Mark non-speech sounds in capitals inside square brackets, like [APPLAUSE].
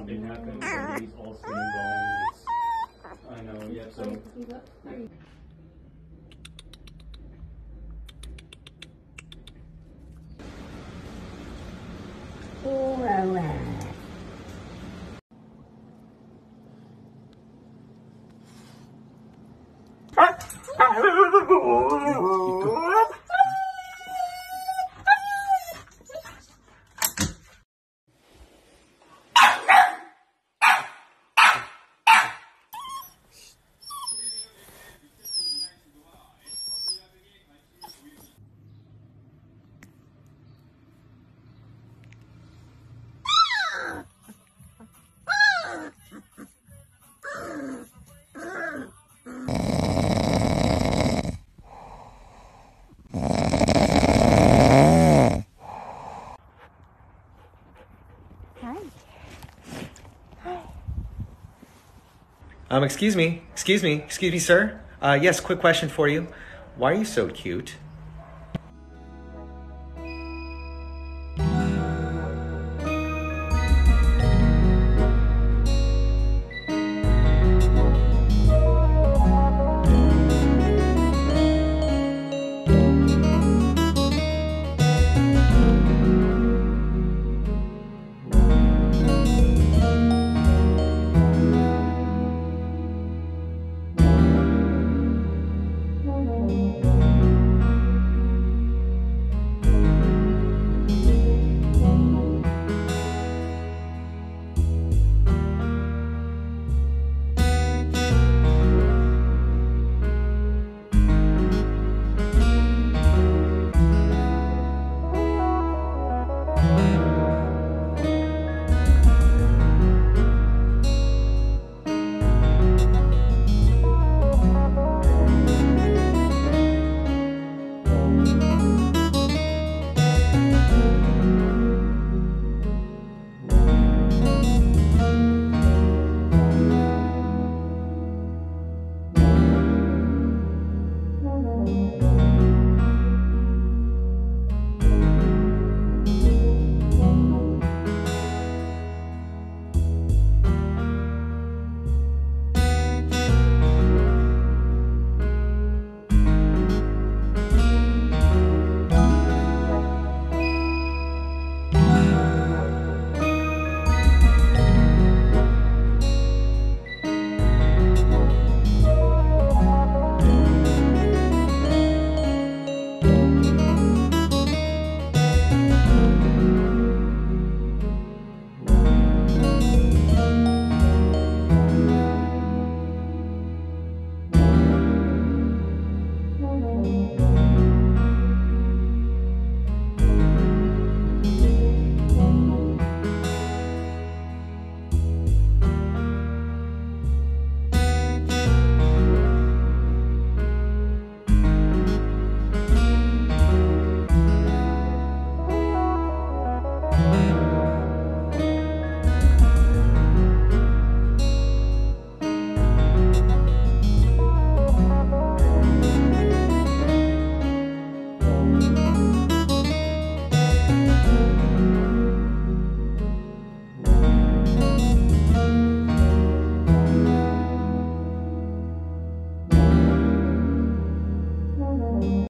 something happens, and he's all skin and bones. It's, I know, yeah, so. [LAUGHS] Um, excuse me, excuse me, excuse me, sir. Uh, yes, quick question for you. Why are you so cute?